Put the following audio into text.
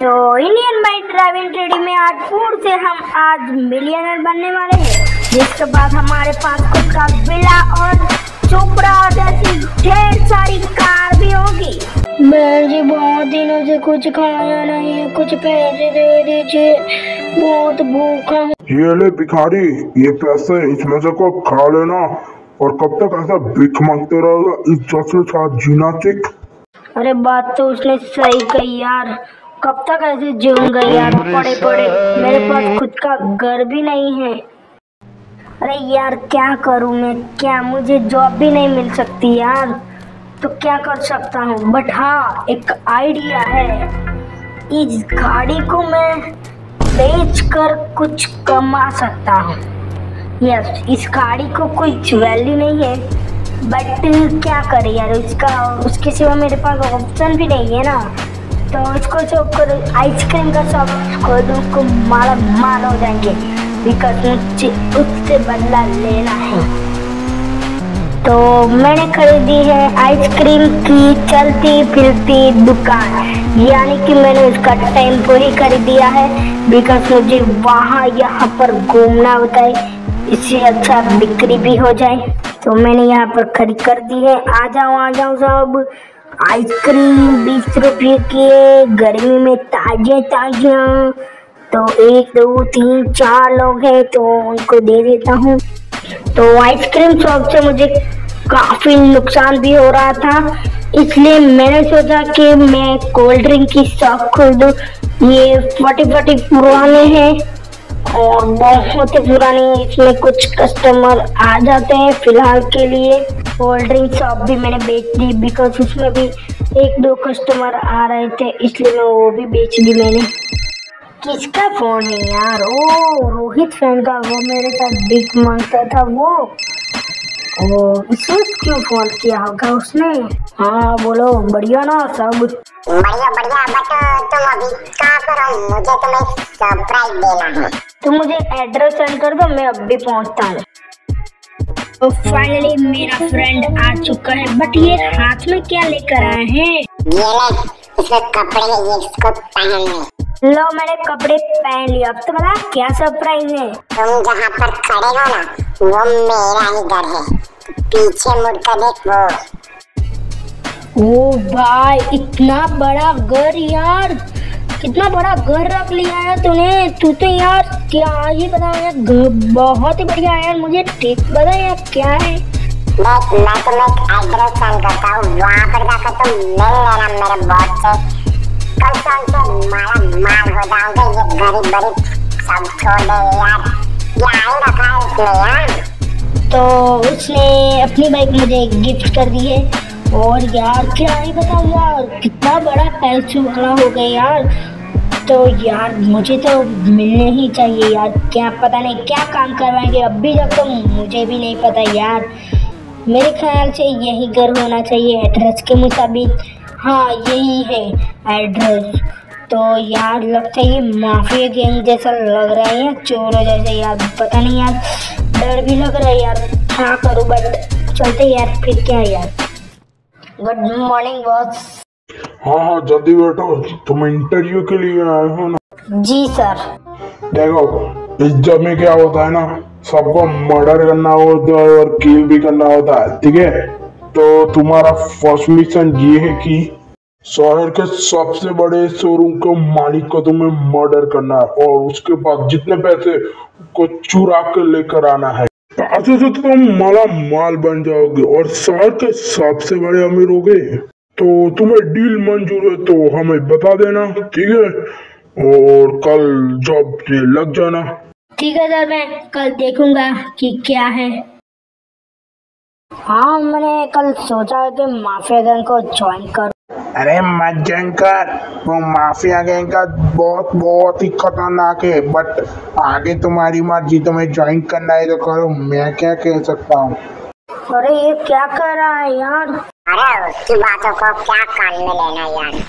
तो Indian bike driving treaty में आज पूर से हम आज मिलियनर बनने वाले हैं। जिसके बाद हमारे पास खुद का विला और चोपड़ा जैसी ढेर सारी कार भी होगी। मैं जी बहुत दिनों से कुछ खाया नहीं है कुछ पैसे दे दीजिए। बहुत भूखा ये ले भिखारी ये पैसे इसमें से को खा लेना? और कब तक ऐसा भिख मांगते रहेगा? इज़्ज़त के साथ जीना सीख अरे बात तो उसने सही कही यार। कब तक ऐसे जीऊँगा यार? पड़े पड़े। मेरे पास खुद का घर भी नहीं है। अरे यार क्या करूँ मैं? क्या? मुझे जॉब भी नहीं मिल सकती यार। तो क्या कर सकता हूँ? बट हाँ एक आइडिया है। इस गाड़ी को मैं बेच कर कुछ कमा सकता हूँ। यस इस गाड़ी को कुछ वैल्यू नहीं है। बट क्या करे यार? उसका उसके सिवा मेरे पास ऑप्शन भी नहीं है ना। तो उसको जो कर आइसक्रीम का शॉप खोल दूँ उसको माला माल हो जाएँगे। बिकॉज़ मुझे उससे बदला लेना है। तो मैंने खरीदी है आइसक्रीम की चलती फिरती दुकान। यानी कि मैंने उसका टेंपो ही खरीद दिया है। बिकॉज़ मुझे वहाँ यहाँ पर घूमना होता है। इससे अच्छा बिक्री भी हो जाए। तो मैंने यहाँ पर खरीद कर दी है। आ जाओ आ जाओ सब। आइसक्रीम बीस रुपये के, गर्मी में ताजे ताज़ा तो एक, दो, तीन, चार लोग हैं तो उनको दे देता हूँ। तो आइसक्रीम शॉप से मुझे काफ़ी नुकसान भी हो रहा था। इसलिए मैंने सोचा कि मैं कोल्ड ड्रिंक की शॉप खोल दूँ। ये फटे फटे पुराने हैं। और बहुत ही पुराने इसमें कुछ कस्टमर आ जाते हैं फ़िलहाल के लिए। कोल्ड ड्रिंक शॉप भी मैंने बेच दी बिकॉज़ उसमें भी एक दो कस्टमर आ रहे थे, इसलिए मैं वो भी बेच दी मैंने। किसका फ़ोन है यार? ओ, रोहित फ़ैन का वो मेरे साथ बिग माँगता था वो। क्यों फ़ोन किया होगा उसने? हाँ बोलो बढ़िया ना सब। बढ़िया बढ़िया बट तुम अभी कहाँ पर हो? मुझे तुम्हें सरप्राइज़ देना है। तो मुझे एड्रेस सेंड कर दो मैं अब भी पहुँचता हूँ। तो फाइनली मेरा फ्रेंड आ चुका है बट ये हाथ में क्या लेकर आए हैं? ये ले इसमें कपड़े ये इसको पहन ले मैंने कपड़े पहन लिया अब तो बता क्या सरप्राइज़ है? तुम जहाँ पर खड़े हो ना वो मेरा ही घर है। पीछे मुड़ कर देख। वो ओ भाई इतना बड़ा घर यार। कितना बड़ा घर रख लिया है तूने। तू तो यार क्या ही बता यार घर बहुत ही बढ़िया है यार। मुझे ठीक बता यार क्या है। देख मैं तुम्हें एक एड्रेस सेंड करता हूँ। वहाँ पर जाकर तुम मिल लेना मेरे बॉस से। से माला हो जाओगे ये गरीब गरीब सब छोड़ दे यार इसमें यार तो उसने अपनी बाइक मुझे गिफ्ट कर दी है। और यार, क्या ही बताऊँ यार, कितना बड़ा पैसे वाला हो गया यार। तो यार, मुझे तो मिलने ही चाहिए यार। क्या पता नहीं क्या काम करवाएँगे, अब भी जब तो मुझे भी नहीं पता यार। मेरे ख्याल से यही घर होना चाहिए एड्रेस के मुताबिक। हाँ यही है एड्रेस तो यार लगता है ये माफिया गैंग जैसा लग रहा है यार चोरों जैसे यार पता नहीं यार डर भी लग रहा है यार क्या करूँ बट चलते यार फिर क्या यार। गुड मॉर्निंग बॉस हाँ हाँ जल्दी बैठो तुम इंटरव्यू के लिए आए हो ना। जी सर देखो इस जब में क्या होता है ना सबको मर्डर करना होता है और किल भी करना होता है ठीक है? तो तुम्हारा फ़र्स्ट मिशन ये है कि शहर के सबसे बड़े शोरूम के मालिक को तुम्हें मर्डर करना है और उसके बाद जितने पैसे को चुरा कर लेकर आना है। तो तुम माला माल बन जाओगे और शहर के सबसे बड़े अमीर हो गए। तो तुम्हें डील मंजूर है तो हमें बता देना, ठीक है? और कल जॉब लग जाना। ठीक है सर, मैं कल देखूँगा कि क्या है। हाँ मैंने कल सोचा है कि माफिया गैंग को ज्वाइन कर। अरे मत जंकर वो माफिया गैंग का बहुत बहुत ही खतरनाक है बट आगे तुम्हारी मर्ज़ी तुम्हें ज्वाइन करना है तो करो मैं क्या कह सकता हूँ? अरे ये क्या कर रहा है यार? अरे उसकी बातों को क्या कान में लेना यार?